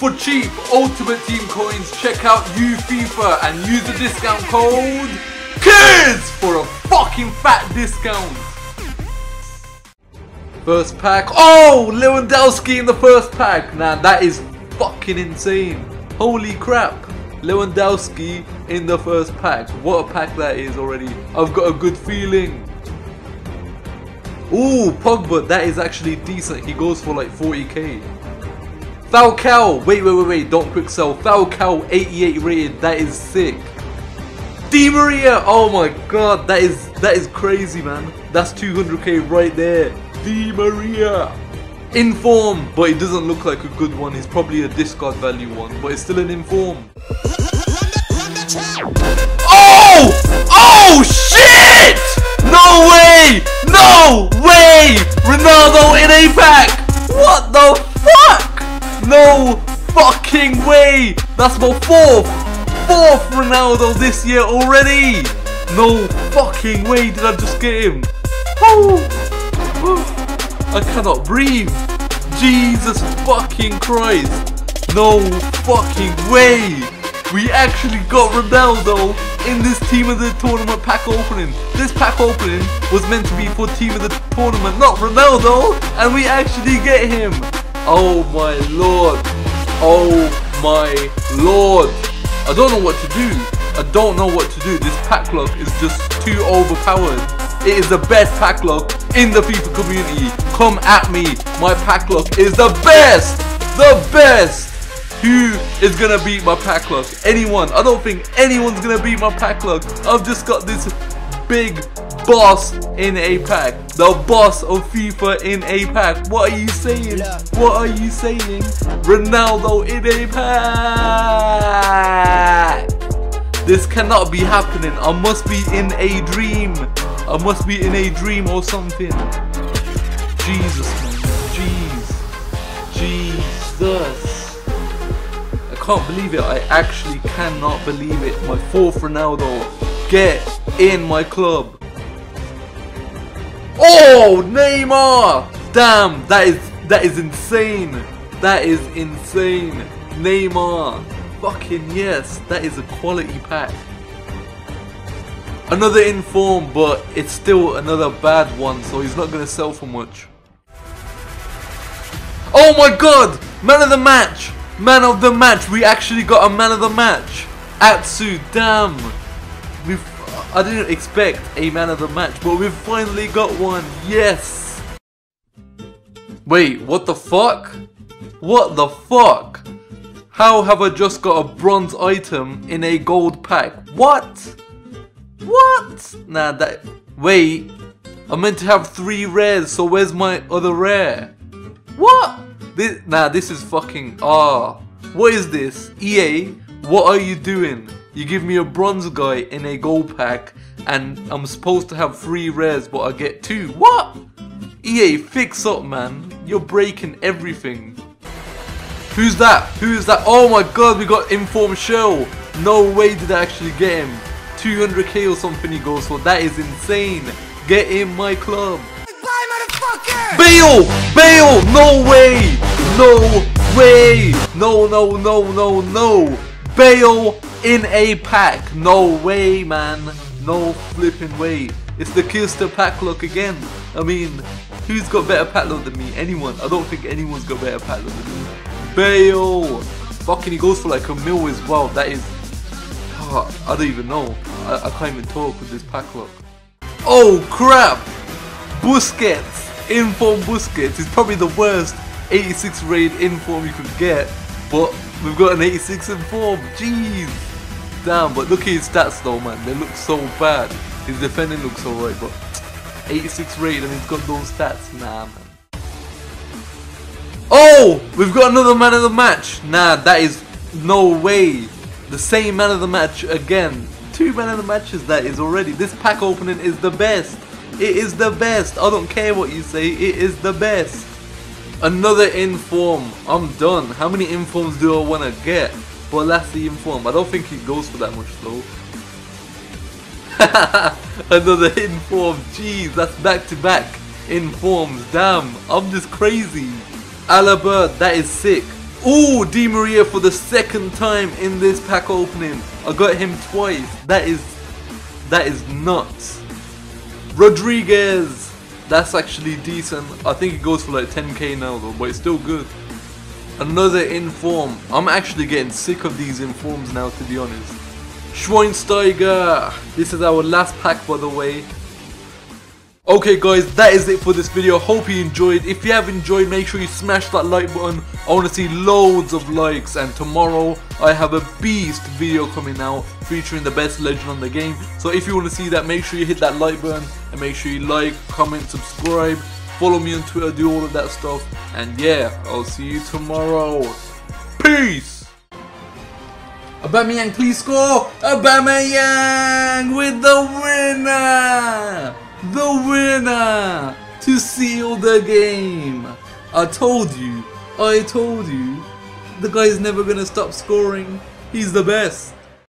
For cheap Ultimate Team coins, check out UFIFA and use the discount code KIZZ for a fucking fat discount. First pack. Oh, Lewandowski in the first pack. Nah, that is fucking insane. Holy crap. Lewandowski in the first pack. What a pack that is already. I've got a good feeling. Ooh, Pogba, that is actually decent. He goes for like 40k. Falcao, wait, wait, wait, wait, don't quick sell. Falcao, 88 rated, that is sick. Di Maria, oh my god, that is that is crazy, man. That's 200k right there. Di Maria. Inform, but it doesn't look like a good one. He's probably a discard value one, but it's still an inform. Oh! Oh shit! No way! No way! Ronaldo in a That's my fourth! Fourth Ronaldo this year already! No fucking way did I just get him! Oh! I cannot breathe! Jesus fucking Christ! No fucking way! We actually got Ronaldo in this Team of the Tournament pack opening. This pack opening was meant to be for Team of the Tournament, not Ronaldo, and we actually get him. Oh my lord. Oh my lord. I don't know what to do. I don't know what to do. This pack luck is just too overpowered. It is the best pack luck in the FIFA community. Come at me. My pack luck is the best. The best. Who is gonna beat my pack luck? Anyone. I don't think anyone's gonna beat my pack luck. I've just got this big boss in a pack. The boss of FIFA in a pack. What are you saying? What are you saying? Ronaldo in a pack. This cannot be happening. I must be in a dream. I must be in a dream or something. Jesus, man. Jeez. Jesus I can't believe it. I actually cannot believe it. My fourth Ronaldo. Get in my club. Oh, Neymar! Damn, that is that is insane. That is insane. Neymar. Fucking yes, that is a quality pack. Another inform, but it's still another bad one, so he's not gonna sell for much. Oh my god! Man of the match! Man of the match. We actually got a man of the match. Atsu, damn. I didn't expect a man of the match, but we've finally got one. Yes. Wait, what the fuck? What the fuck? How have I just got a bronze item in a gold pack? What? What? Nah, that... Wait. I'm meant to have three rares, so where's my other rare? What? This, nah, this is fucking. Ah. Oh, what is this? EA, what are you doing? You give me a bronze guy in a gold pack, and I'm supposed to have three rares, but I get two. What? EA, fix up, man. You're breaking everything. Who's that? Who is that? Oh my god, we got Inform Shell. No way did I actually get him. 200k or something he goes for. That is insane. Get in my club. Bale! Bale! No way! No way! No, no, no, no, no! Bale in a pack! No way, man! No flipping way! It's the Killster pack luck again! I mean, who's got better pack luck than me? Anyone? I don't think anyone's got better pack luck than me. Bale! Fucking he goes for like a mil as well. That is... Oh, I don't even know. I, I can't even talk with this pack luck. Oh crap! Busquets! Inform Busquets is probably the worst 86 raid inform you could get, but we've got an 86 inform. Jeez. Damn, but look at his stats though, man. They look so bad. His defending looks alright, but 86 raid and he's got those stats. Nah, man. Oh! We've got another man of the match. Nah, that is no way. The same man of the match again. Two man of the matches that is already. This pack opening is the best. It is the best. I don't care what you say. It is the best. Another inform. I'm done. How many informs do I want to get? That's the inform. I don't think he goes for that much though. Another inform. Jeez, that's back to back informs. Damn, I'm just crazy. Alaba, that is sick. Oh, Di Maria for the second time in this pack opening. I got him twice. That is, that is nuts. Rodriguez. That's actually decent. I think it goes for like 10k now though, but it's still good. Another inform. I'm actually getting sick of these informs now to be honest. Schweinsteiger. This is our last pack by the way. Okay guys, that is it for this video. Hope you enjoyed. If you have enjoyed, make sure you smash that like button. I want to see loads of likes. And tomorrow, I have a beast video coming out featuring the best legend on the game. So if you want to see that, make sure you hit that like button. And make sure you like, comment, subscribe. Follow me on Twitter, do all of that stuff. And yeah, I'll see you tomorrow. Peace! Aubameyang, please score! Aubameyang with the winner! The winner! To seal the game! I told you, I told you, the guy's never gonna stop scoring. He's the best.